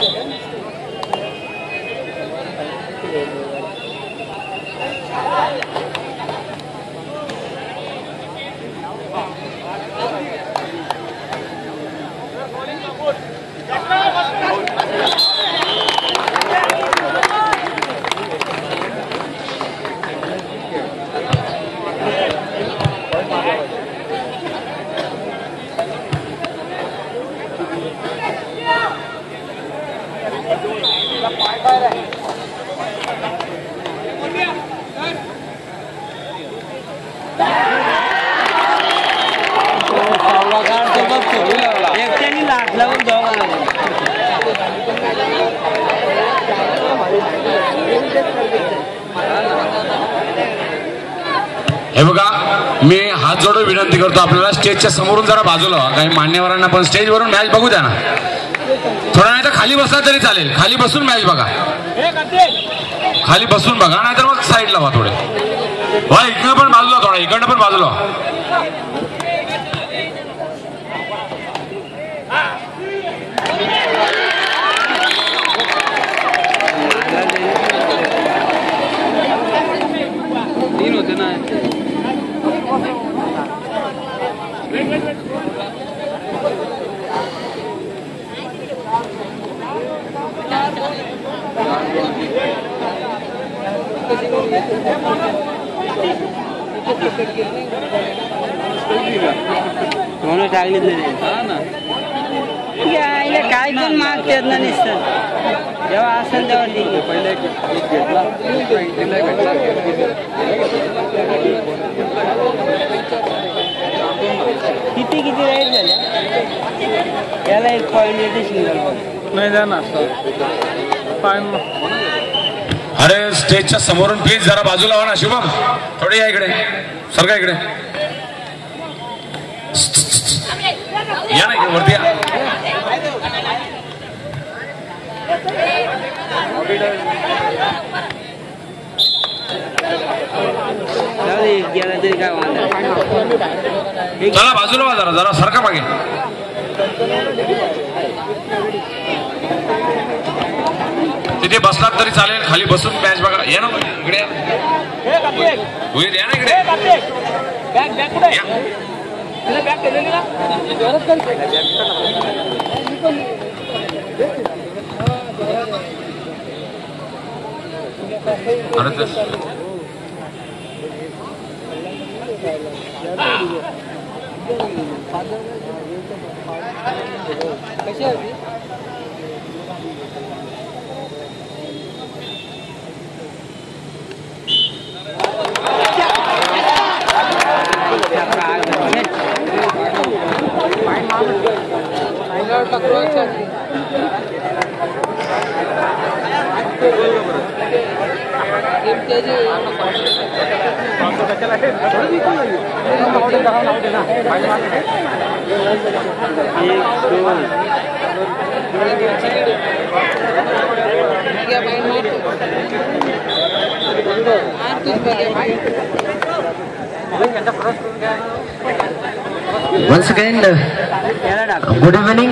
Yeah! एकट्याने लाट लावून दोघांना हे बघा मी हात जोडून विनंती करतो आपल्याला. स्टेजच्या समोरून जरा बाजूला काही मान्यवरांना पण स्टेजवरून मॅच बघू द्या ना. थोडा नाही तर खाली बसला तरी चालेल. खाली बसून मॅच बघा. खाली बसून बघा नाहीतर मग साईडला व्हा थोडे. वा इकडनं पण बाजूला थोडा इकडनं पण बाजूला. तीन होते ना. म्हणून टाकली तरी हा ना यायला काय पण मागतात ना नुसतं जेव्हा असेल तेव्हा ठीक आहे पहिले एक घेतला किती किती राईट झाल्या याला एक पॉईंट येते सिंगल नाही जाणार अरे स्टेजच्या समोरून प्लीज जरा बाजूला व्हा ना शुभम. थोडे या इकडे. सरका इकडे. या ना इकडे वरती या. चला बाजूला वा जरा जरा सरका मागे. तिथे बसलात तरी चालेल. खाली बसून मॅच बघा. या ना इकडे या. ना इकडे. या. अरे ते- Once again, good evening.